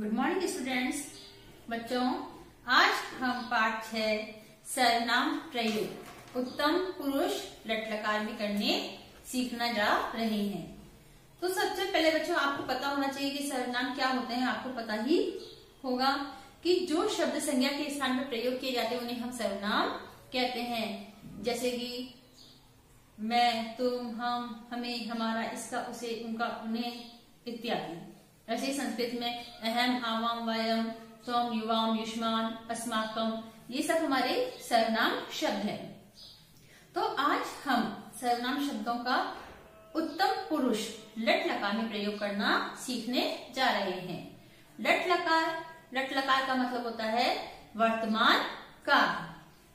Good morning students बच्चों, आज हम पाठ छह सर्वनाम प्रयोग। उत्तम पुरुष लटलकार भी करने सीखना जा रहे हैं। तो सबसे पहले बच्चों, आपको पता होना चाहिए कि सर्वनाम क्या होते हैं। आपको पता ही होगा कि जो शब्द संज्ञा के स्थान पर प्रयोग किए जाते हैं, उन्हें हम सर्वनाम कहते हैं। जैसे कि, मैं, तुम, हम, हमें, हमारा, इसका, उसे, उनका, उन्हें, इत्यादि। ऐसे ही संस्कृत में अहम, आवाम, वयम, तुम, युवाम युष्मान अस्माकम, ये सब हमारे सर्वनाम शब्द हैं। तो आज हम सर्वनाम शब्दों का उत्तम पुरुष लट लकार में प्रयोग करना सीखने जा रहे हैं। लट लकार लट लकार का मतलब होता है वर्तमान काल।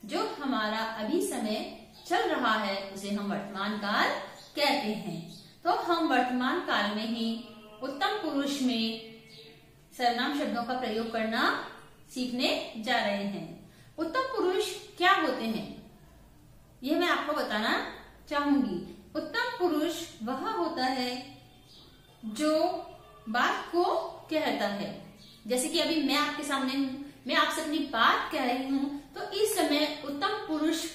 जो हमारा अभी समय चल रहा है, उसे हम वर्तमान काल कहते हैं। तो हम वर्तमान काल में ही उत्तम पुरुष में सर्वनाम शब्दों का प्रयोग करना सीखने जा रहे हैं। उत्तम पुरुष क्या होते हैं? यह मैं आपको बताना चाहूँगी। उत्तम पुरुष वह होता है जो बात को कहता है। जैसे कि अभी मैं आपके सामने हूँ मैं आपसे अपनी बात कह रही हूँ तो इस समय उत्तम पुरुष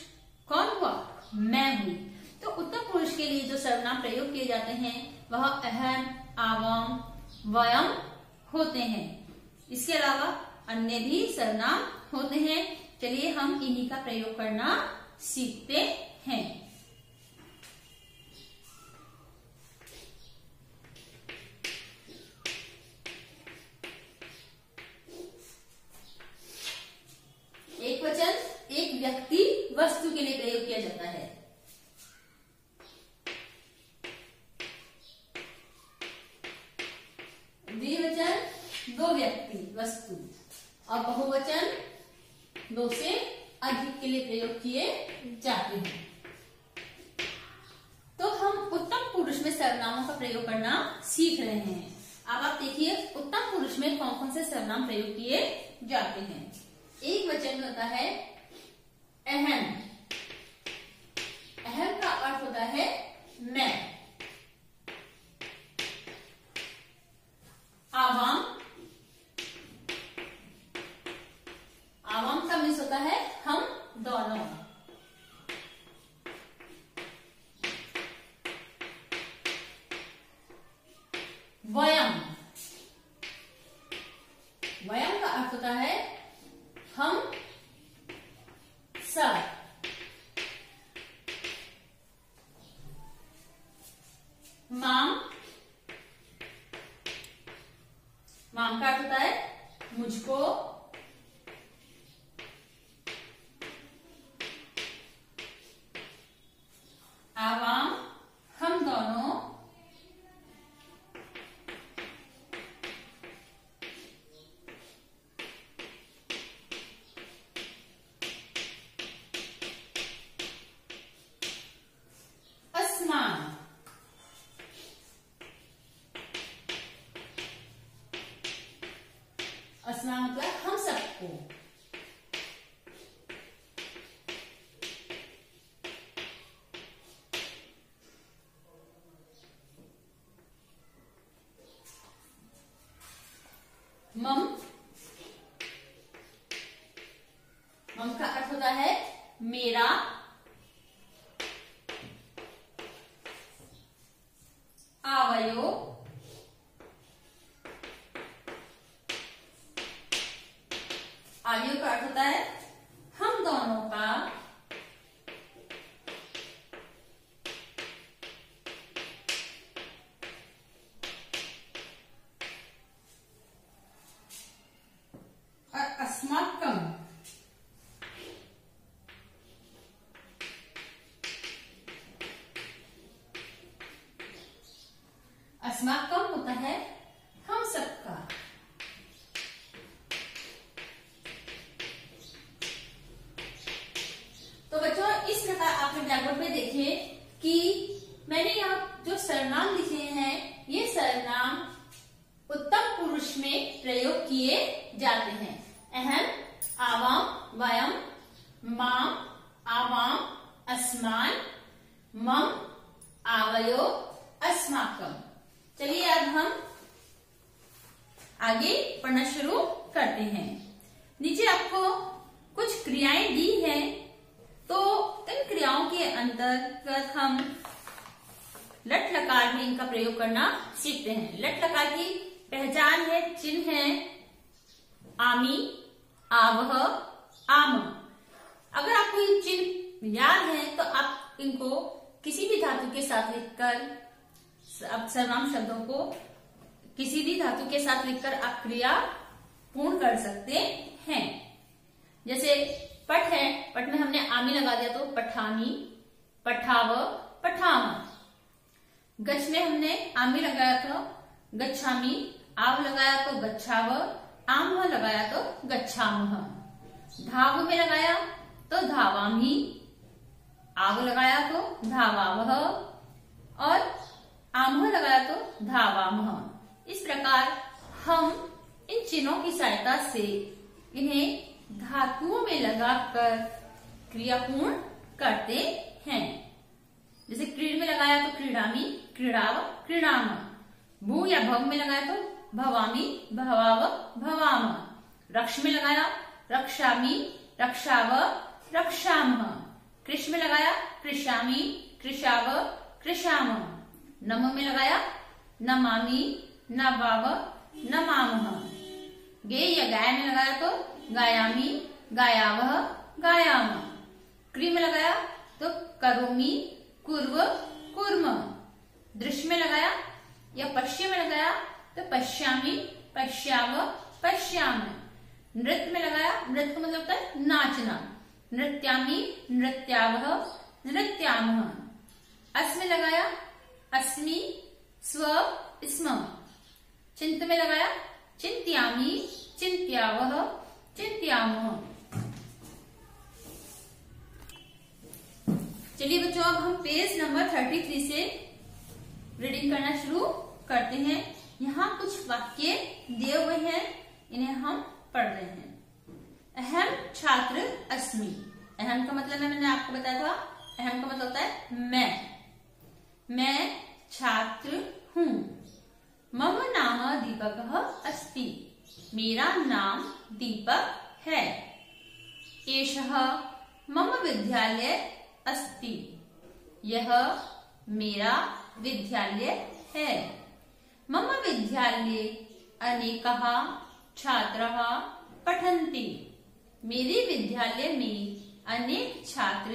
कौन हुआ? मैं हुई तो उत्तम पुरुष के लिए जो सर्वनाम प्रयोग किए जाते हैं, वह अहम आवाम वयम होते हैं। इसके अलावा अन्य भी सरनाम होते हैं। चलिए हम इन्हीं का प्रयोग करना सीखते हैं एक वचन एक व्यक्ति वस्तु के लिए प्रयोग किया जाता है द्विवचन दो व्यक्ति वस्तु और बहुवचन दो से अधिक के लिए प्रयोग किए जाते हैं। तो हम उत्तम पुरुष में सर्वनामों का प्रयोग करना सीख रहे हैं। अब आप देखिए, उत्तम पुरुष में कौन कौन से सर्वनाम प्रयोग किए जाते हैं? एक वचन होता है, अहम। अहम का अर्थ होता है, मैं। आवाम का मीन्स होता है हम दोनों वयम असमान मतलब हम सबको। मम मम का अर्थ होता है मेरा। आवयो आवयो का अर्थ होता है हम दोनों का और अस्माकम अस्माकम होता है हम सबका तो बच्चों इस प्रकार आपने ब्लैकबोर्ड में देखे कि मैंने यहाँ जो सरनाम लिखे हैं, ये सरनाम उत्तम पुरुष में प्रयोग किए जाते हैं। अहम, आवाम, वयम, माम, आवाम, अस्मान, मम, आवयो, अस्माकम। चलिए अब हम आगे पढ़ना शुरू करते हैं। नीचे आपको कुछ क्रियाएँ दी हैं। तो इन क्रियाओं के अंतर्गत हम लट लकार में इनका प्रयोग करना सीखते हैं। लट लकार की पहचान है, चिन्ह है, आमी, आवह, आम। अगर आपको ये चिन्ह याद है तो आप इनको किसी भी धातु के साथ लिखकर आप सर्वनाम शब्दों को किसी भी धातु के साथ लिखकर आप क्रिया पूर्ण कर सकते हैं। जैसे पट है, पट में हमने आमी लगा दिया तो पठानी पठाव, पठाम। गच में हमने आमी लगाया तो गच्छामी, आव लगाया तो गच्छाव आम लगाया तो गच्छाम धाव में लगाया तो धावामी आव लगाया तो धावावह, और आमह लगाया तो धावामह। इस प्रकार हम इन चिन्हों की सहायता से इन्हें धातुओं में लगाकर क्रिया पूर्ण करते हैं। जैसे क्रीड में लगाया तो क्रीडामी, क्रीड़ाव, क्रीडाम। भू या भव में लगाया तो भवामी, भवाव, भवाम। रक्ष में लगाया, रक्षामी, रक्षाव, रक्षाम। कृष्ण में लगाया कृषामी कृषाव, कृषाम। नम में लगाया, नमामी, नवाव, नमाम। गे या गाय में लगाया तो गायामी, गायावह, गायाम। क्री में लगाया तो करोमी, कुर्व, कुर्म। दृश्य में लगाया या पश्य में लगाया तो पश्यामी, पश्याव, पश्याम। नृत्य में लगाया, नृत्य का मतलब होता है नाचना। नृत्यामी, नृत्यावह नृत्याम अस्मि लगाया, अस्मी, स्व, स्म। चिंत में लगाया चिंत्यामी चिंत्यावह चिंत्याम चलिए बच्चों, अब हम पेज नंबर थर्टी थ्री से रीडिंग करना शुरू करते हैं। यहाँ कुछ वाक्य दिए हुए हैं, इन्हें हम पढ़ रहे हैं। अहम छात्र अस्मि। अहम का मतलब है, मैंने आपको बताया था, अहम का मतलब होता है मैं। मैं छात्र हूँ। मम नाम दीपक अस्ति। मेरा नाम दीपक है। एष मम विद्यालय अस्ति। यह मेरा विद्यालय है। मम विद्यालय अनेक छात्र पठन्ति। मेरे विद्यालय में अनेक छात्र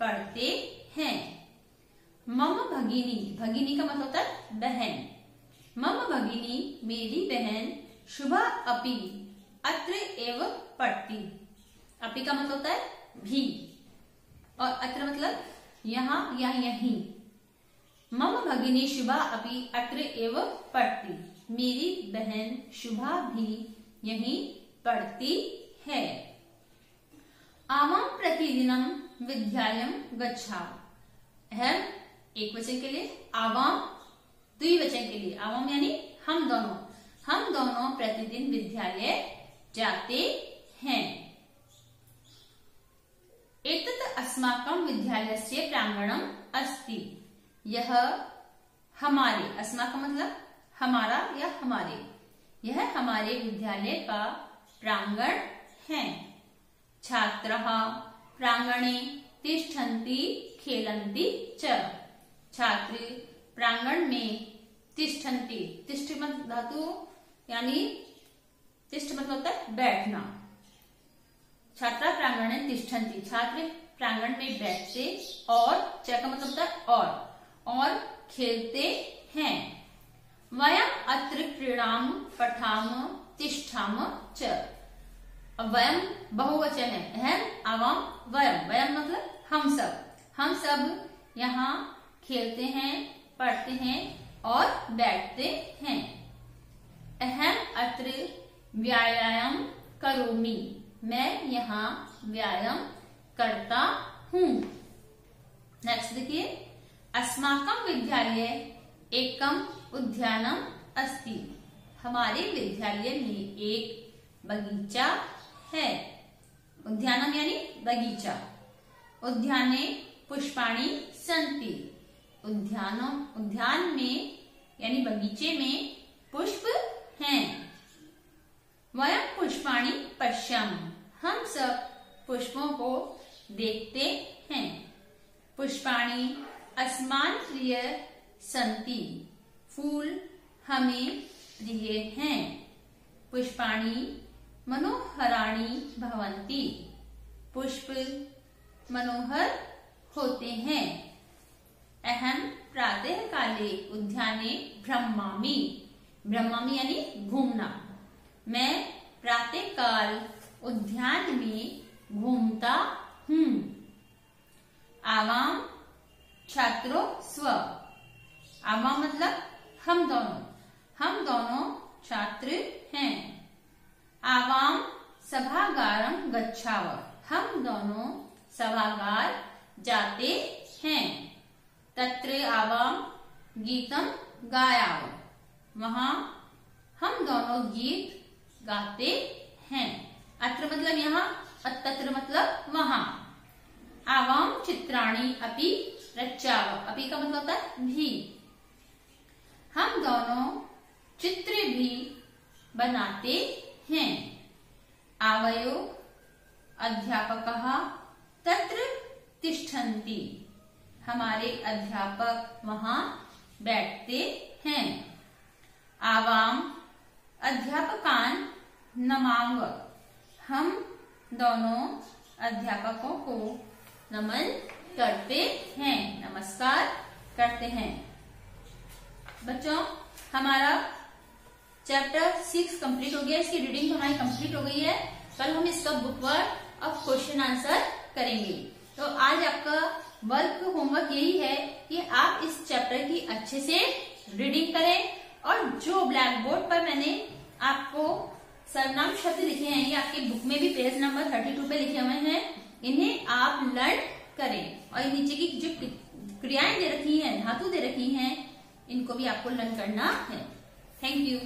पढ़ते हैं। मम भगिनी भगिनी का मतलब होता है बहन। मम भगिनी, मेरी बहन, शुभा अपि अत्र एव पढ़ती अपि का मतलब होता है भी। और अत्र मतलब यहाँ या यही। मम भगिनी, शुभा अपि अत्र एव पढ़ती मेरी बहन, शुभा भी यही पढ़ती है। आवाम प्रतिदिनम विद्यालय गच्छा है एक वचन के लिए आवाम द्विवचन लिए आवाम यानी हम दोनों हम दोनों प्रतिदिन विद्यालय जाते हैं। एतत् अस्माकं विद्यालयस्य प्रांगणम अस्ति। यह हमारे, अस्माकं मतलब हमारा या हमारे, यह हमारे विद्यालय का प्रांगण है। छात्र प्रांगणे तिष्ठन्ति, खेलन्ति च। छात्र प्रांगण में तिष्ठन्ति। तिष्ठ मतलब धातु, यानी तिष्ठ मतलब होता है बैठना। छात्रा प्रांगण में तिष्ठन्ति। छात्र प्रांगण में बैठते और च का मतलब होता है और और खेलते हैं। वयम अत्र क्रीड़ाम, पठाम, तिष्ठाम च। वयम बहुवचन है। अहम अवम वयम। वयम मतलब हम सब। हम सब यहाँ खेलते हैं, पढ़ते हैं और बैठते हैं। अहम अत्र व्यायाम करोमी। मैं यहाँ व्यायाम करता हूँ। नेक्स्ट देखिए। अस्माकम विद्यालय एकम उद्यानम अस्ति। हमारे विद्यालय में एक बगीचा है। उद्यानम यानी बगीचा। उद्याने पुष्पाणी संति उद्यानों, उद्यान में, यानी बगीचे में पुष्प हैं। वयम पुष्पाणी पश्यम। हम सब पुष्पों को देखते हैं। पुष्पाणी असमान प्रिय संति। फूल हमें प्रिय हैं। पुष्पाणी मनोहराणी भवंती पुष्प मनोहर होते हैं। अहम प्रातः काले उद्याने भ्रमामी भ्रमामी यानी घूमना। मैं प्रातः काल उद्यान में घूमता हूँ। आवाम, छात्रों, स्व। आवाम मतलब हम दोनों। हम दोनों छात्र हैं। आवाम, सभागारम गच्छाव। हम दोनों सभागार जाते हैं। तत्र आवाम गीतम गायाव वहाँ हम दोनों गीत गाते हैं। अत्र मतलब यहाँ तत्र मतलब वहाँ। आवाम चित्राणी अपि रचाव अपि का मतलब होता है भी। हम दोनों चित्र भी बनाते हैं। आवयो अध्यापक तत्र तिष्ठन्ति। हमारे अध्यापक वहाँ बैठते हैं। आवाम, अध्यापकान, नमांग। हम दोनों अध्यापकों को नमन करते हैं, नमस्कार करते हैं। बच्चों, हमारा चैप्टर सिक्स कंप्लीट हो गया, इसकी रीडिंग हमारी कंप्लीट हो गई है कल हम इसका बुक वर्क और क्वेश्चन आंसर करेंगे। तो आज आपका वर्क होमवर्क यही है कि आप इस चैप्टर की अच्छे से रीडिंग करें और जो ब्लैक बोर्ड पर मैंने आपको सरनाम शब्द लिखे हैं, ये आपके बुक में भी पेज नंबर थर्टी टू पे लिखे हुए हैं, इन्हें आप लर्न करें। और नीचे की जो क्रियाएँ दे रखी हैं, धातु दे रखी हैं, इनको भी आपको लर्न करना है। Thank you